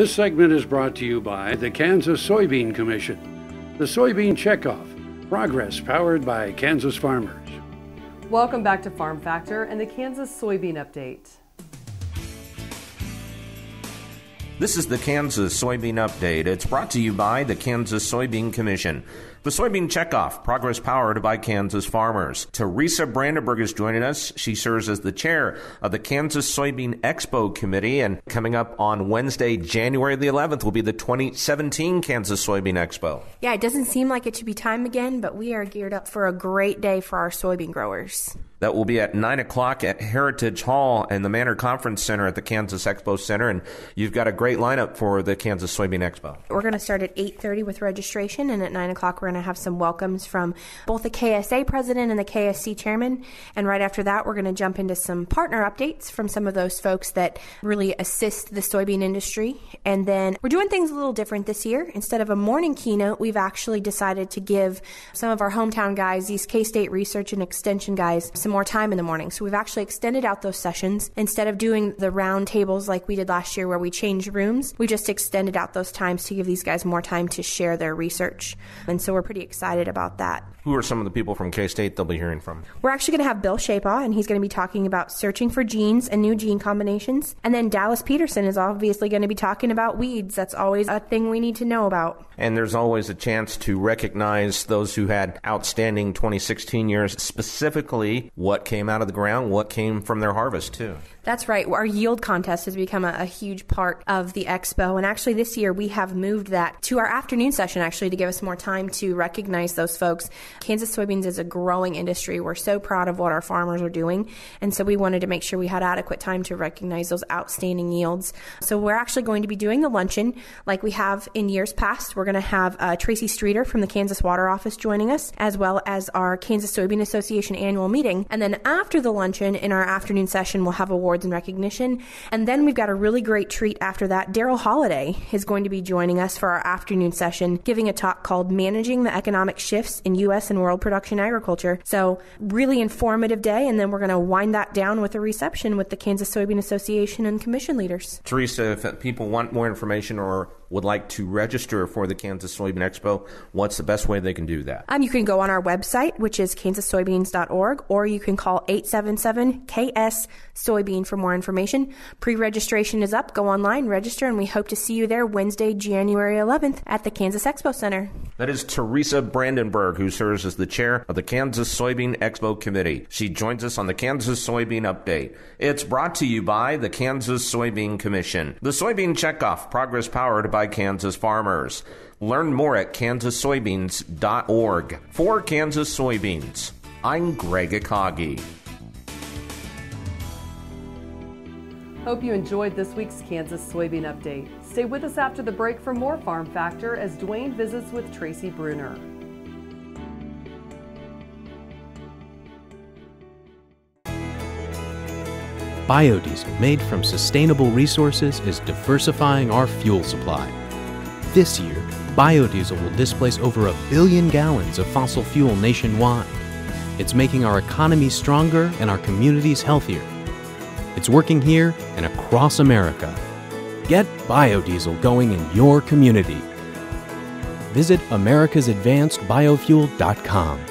This segment is brought to you by the Kansas Soybean Commission. The Soybean Checkoff, progress powered by Kansas farmers. Welcome back to Farm Factor and the Kansas Soybean Update. This is the Kansas Soybean Update. It's brought to you by the Kansas Soybean Commission. The Soybean Checkoff, progress powered by Kansas farmers. Teresa Brandenburg is joining us. She serves as the chair of the Kansas Soybean Expo Committee. And coming up on Wednesday, January the 11th, will be the 2017 Kansas Soybean Expo. Yeah, it doesn't seem like it should be time again, but we are geared up for a great day for our soybean growers. That will be at 9 o'clock at Heritage Hall and the Manor Conference Center at the Kansas Expocentre. And you've got a great lineup for the Kansas Soybean Expo. We're going to start at 8.30 with registration, and at 9 o'clock we're going to have some welcomes from both the KSA president and the KSC chairman. And right after that, we're going to jump into some partner updates from some of those folks that really assist the soybean industry. And then we're doing things a little different this year. Instead of a morning keynote, we've actually decided to give some of our hometown guys, these K State research and extension guys, some more time in the morning. So we've actually extended out those sessions. Instead of doing the round tables like we did last year where we changed rooms, we just extended out those times to give these guys more time to share their research. And so we're pretty excited about that. Who are some of the people from K State they'll be hearing from? We're actually going to have Bill Schapaugh, and he's going to be talking about searching for genes and new gene combinations. And then Dallas Peterson is obviously going to be talking about weeds. That's always a thing we need to know about. And there's always a chance to recognize those who had outstanding 2016 years, specifically what came out of the ground, what came from their harvest, too. That's right. Our yield contest has become a, a, huge part of the expo. And actually, this year we have moved that to our afternoon session, actually, to give us more time to recognize those folks. Kansas soybeans is a growing industry. We're so proud of what our farmers are doing. And so we wanted to make sure we had adequate time to recognize those outstanding yields. So we're actually going to be doing the luncheon like we have in years past. We're going to have uh, Tracy Streeter from the Kansas Water Office joining us, as well as our Kansas Soybean Association annual meeting. And then after the luncheon, in our afternoon session, we'll have awards and recognition. And then we've got a really great treat after that. Darrell Holaday is going to be joining us for our afternoon session, giving a talk called Managing the Economic Shifts in U.S. and World Production Agriculture. So, really informative day. And then we're going to wind that down with a reception with the Kansas Soybean Association and commission leaders. Teresa, if people want more information or would like to register for the Kansas Soybean Expo, what's the best way they can do that? Um, you can go on our website, which is kansassoybeans.org, or you can call 877 KS Soybean for more information. Pre registration is up. Go online, register, and we hope to see you there Wednesday, January 11th at the Kansas Expocentre. That is Teresa Brandenburg, who serves as the chair of the Kansas Soybean Expo Committee. She joins us on the Kansas Soybean Update. It's brought to you by the Kansas Soybean Commission. The Soybean Checkoff, progress powered by Kansas farmers. Learn more at kansassoybeans.org. For Kansas Soybeans, I'm Greg Akagi. Hope you enjoyed this week's Kansas Soybean Update. Stay with us after the break for more Farm Factor as Dwayne visits with Tracy Bruner. Biodiesel made from sustainable resources is diversifying our fuel supply. This year, biodiesel will displace over a billion gallons of fossil fuel nationwide. It's making our economy stronger and our communities healthier. It's working here and across America. Get biodiesel going in your community. Visit americasadvancedbiofuel.com.